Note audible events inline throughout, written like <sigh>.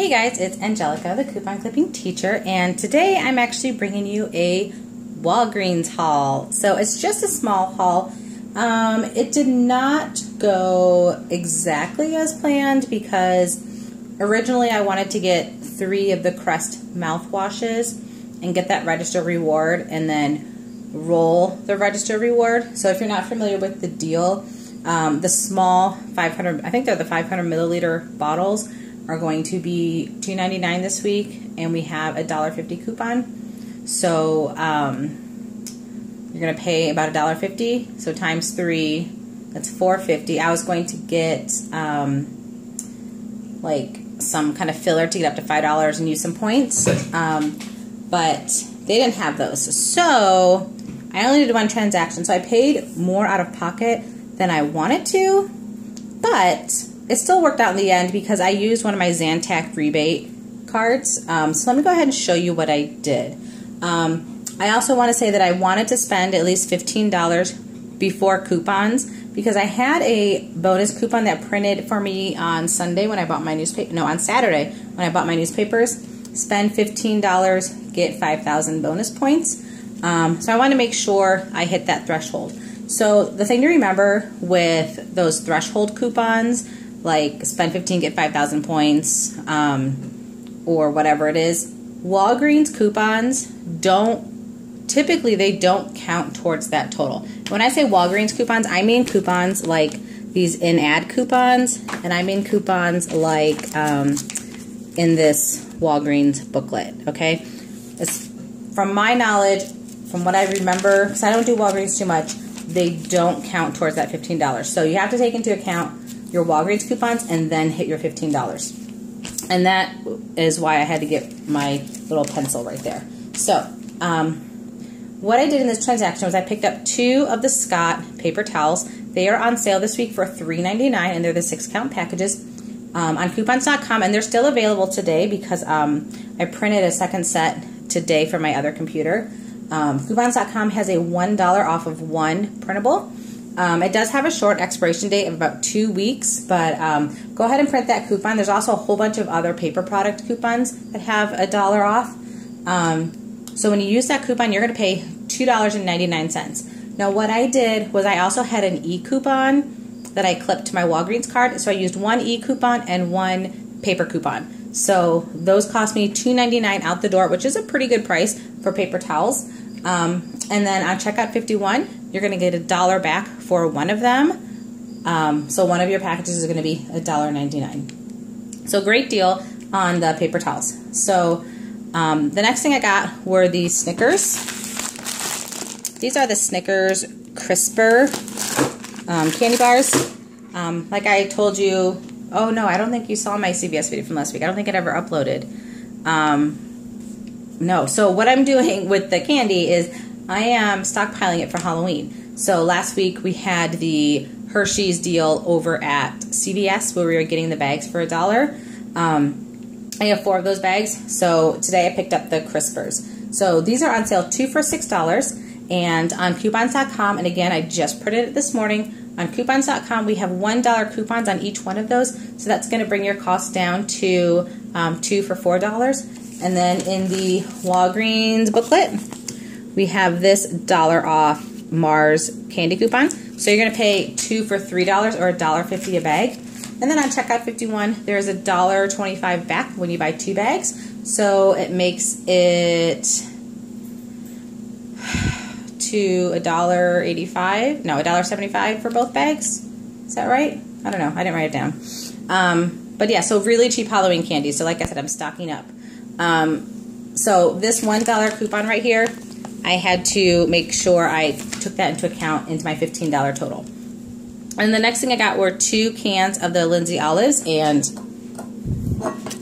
Hey guys, it's Angelica, the coupon clipping teacher, and today I'm actually bringing you a Walgreens haul. So it's just a small haul. Um, it did not go exactly as planned because originally I wanted to get three of the Crest mouthwashes and get that register reward and then roll the register reward. So if you're not familiar with the deal, um, the small 500, I think they're the 500 milliliter bottles are going to be $2.99 this week, and we have a $1.50 coupon. So um, you're going to pay about $1.50. So times three, that's $4.50. I was going to get um, like some kind of filler to get up to $5 and use some points, um, but they didn't have those. So I only did one transaction. So I paid more out of pocket than I wanted to, but it still worked out in the end because I used one of my Zantac rebate cards. Um, so let me go ahead and show you what I did. Um, I also want to say that I wanted to spend at least $15 before coupons because I had a bonus coupon that printed for me on Sunday when I bought my newspaper. No, on Saturday when I bought my newspapers. Spend $15, get 5,000 bonus points. Um, so I want to make sure I hit that threshold. So the thing to remember with those threshold coupons like spend 15 get 5000 points um, or whatever it is. Walgreens coupons don't typically they don't count towards that total. When i say walgreens coupons i mean coupons like these in-ad coupons and i mean coupons like um, in this walgreens booklet okay? It's, from my knowledge from what i remember because i don't do walgreens too much they don't count towards that $15 so you have to take into account your Walgreens coupons and then hit your $15. And that is why I had to get my little pencil right there. So, um, what I did in this transaction was I picked up two of the Scott paper towels. They are on sale this week for $3.99 and they're the six count packages um, on coupons.com and they're still available today because um, I printed a second set today for my other computer. Um, coupons.com has a $1 off of one printable. Um, it does have a short expiration date of about two weeks, but um, go ahead and print that coupon. There's also a whole bunch of other paper product coupons that have a dollar off. Um, so when you use that coupon, you're going to pay $2.99. Now, what I did was I also had an e coupon that I clipped to my Walgreens card. So I used one e coupon and one paper coupon. So those cost me $2.99 out the door, which is a pretty good price for paper towels. Um, and then on checkout 51, you're going to get a dollar back for one of them. Um, so one of your packages is going to be $1.99. So great deal on the paper towels. So um, the next thing I got were these Snickers. These are the Snickers Crisper um, candy bars. Um, like I told you, oh no, I don't think you saw my CVS video from last week. I don't think it ever uploaded. Um, no, so what I'm <laughs> doing with the candy is I am stockpiling it for Halloween. So last week we had the Hershey's deal over at CVS where we were getting the bags for a dollar. Um, I have four of those bags. So today I picked up the Crispers. So these are on sale two for six dollars and on coupons.com and again I just printed it this morning on coupons.com we have one dollar coupons on each one of those so that's going to bring your cost down to um, two for four dollars and then in the Walgreens booklet we have this dollar off Mars candy coupon. So you're going to pay two for $3 or a dollar fifty a bag. And then on checkout 51, there's a dollar 25 back when you buy two bags. So it makes it <sighs> to a dollar 85, no, a dollar 75 for both bags. Is that right? I don't know. I didn't write it down. Um, but yeah, so really cheap Halloween candy. So like I said, I'm stocking up. Um, so this $1 coupon right here, I had to make sure I took that into account into my $15 total. And the next thing I got were two cans of the Lindsay olives, and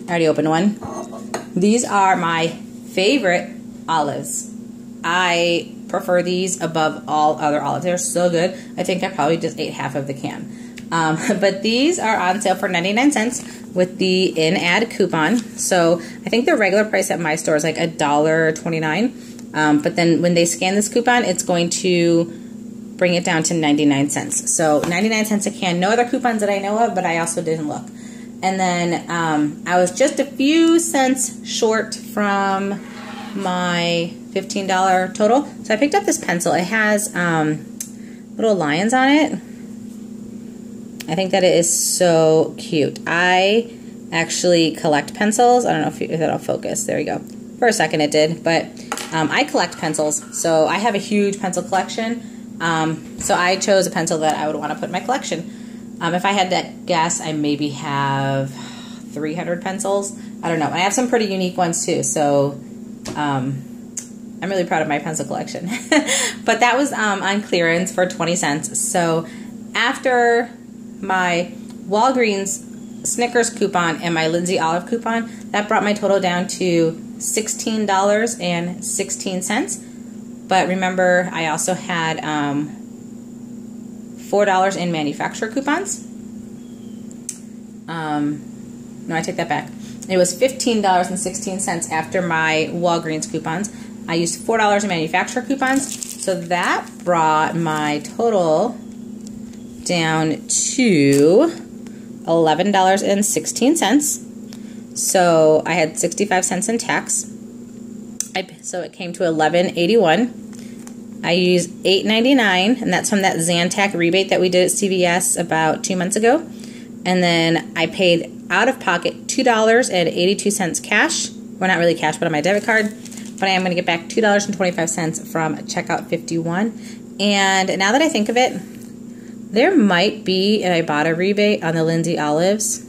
I already opened one. These are my favorite olives. I prefer these above all other olives. They're so good. I think I probably just ate half of the can. Um, <laughs> but these are on sale for 99 cents with the in-ad coupon. So I think the regular price at my store is like a dollar twenty-nine. Um, but then when they scan this coupon, it's going to bring it down to 99 cents. So 99 cents a can. No other coupons that I know of, but I also didn't look. And then um, I was just a few cents short from my $15 total. So I picked up this pencil. It has um, little lions on it. I think that it is so cute. I actually collect pencils. I don't know if, if that'll focus. There we go. For a second it did, but um, I collect pencils. So I have a huge pencil collection. Um, so I chose a pencil that I would want to put in my collection. Um, if I had that guess, I maybe have 300 pencils. I don't know. I have some pretty unique ones too. So um, I'm really proud of my pencil collection. <laughs> but that was um, on clearance for 20 cents. So after my Walgreens Snickers coupon and my Lindsay Olive coupon, that brought my total down to $16.16. But remember, I also had um, $4 in manufacturer coupons. Um, no, I take that back. It was $15.16 after my Walgreens coupons. I used $4 in manufacturer coupons. So that brought my total down to $11.16. So I had 65 cents in tax. I, so it came to 11.81. I used 8.99 and that's from that Zantac rebate that we did at CVS about 2 months ago. And then I paid out of pocket $2.82 cash. Well, not really cash, but on my debit card. But I am going to get back $2.25 from checkout 51. And now that I think of it, there might be an Ibotta rebate on the Lindsay Olives.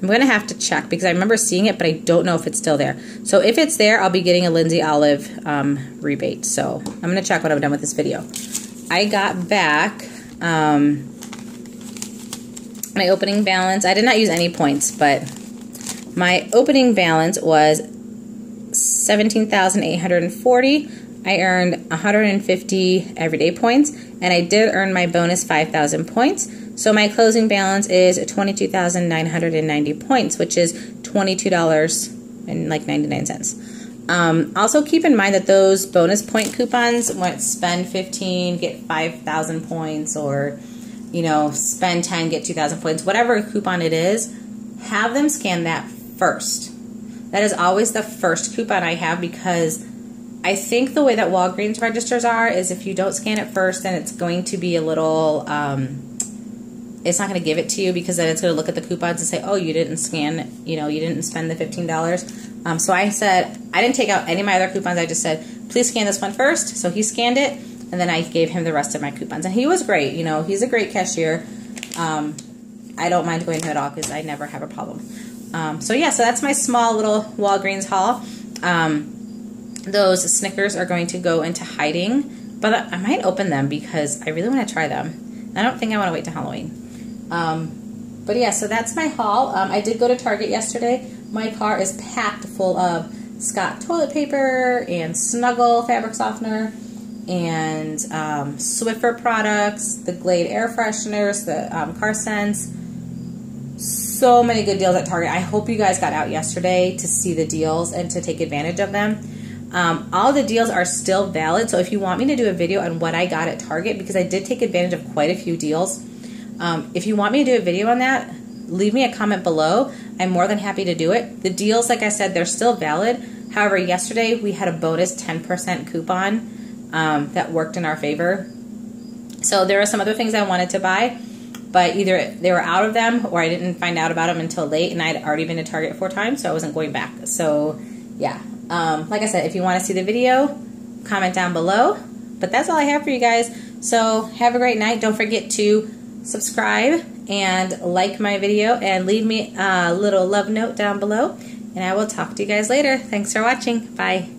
I'm going to have to check because I remember seeing it, but I don't know if it's still there. So if it's there, I'll be getting a Lindsay Olive um, rebate. So I'm going to check when I'm done with this video. I got back um, my opening balance. I did not use any points, but my opening balance was 17,840. I earned 150 everyday points, and I did earn my bonus 5,000 points. So my closing balance is 22,990 points, which is $22 and like 99 cents. Um, also keep in mind that those bonus point coupons, when spend 15, get 5,000 points, or you know, spend 10, get 2,000 points, whatever coupon it is, have them scan that first. That is always the first coupon I have because I think the way that Walgreens registers are is if you don't scan it first, then it's going to be a little, um, it's not going to give it to you because then it's going to look at the coupons and say, oh, you didn't scan, you know, you didn't spend the $15. Um, so I said, I didn't take out any of my other coupons. I just said, please scan this one first. So he scanned it and then I gave him the rest of my coupons. And he was great. You know, he's a great cashier. Um, I don't mind going to it all because I never have a problem. Um, so yeah, so that's my small little Walgreens haul. Um, those Snickers are going to go into hiding, but I might open them because I really want to try them. I don't think I want to wait to Halloween. Um, but yeah, so that's my haul. Um, I did go to Target yesterday. My car is packed full of Scott toilet paper and Snuggle fabric softener and um, Swiffer products, the Glade air fresheners, the um, car scents. So many good deals at Target. I hope you guys got out yesterday to see the deals and to take advantage of them. Um, all the deals are still valid, so if you want me to do a video on what I got at Target, because I did take advantage of quite a few deals, um, if you want me to do a video on that, leave me a comment below. I'm more than happy to do it. The deals, like I said, they're still valid. However, yesterday we had a bonus 10% coupon um, that worked in our favor. So there are some other things I wanted to buy, but either they were out of them or I didn't find out about them until late, and I'd already been to Target four times, so I wasn't going back. So yeah, um, like I said, if you want to see the video, comment down below. But that's all I have for you guys. So have a great night. Don't forget to subscribe and like my video and leave me a little love note down below. And I will talk to you guys later. Thanks for watching. Bye.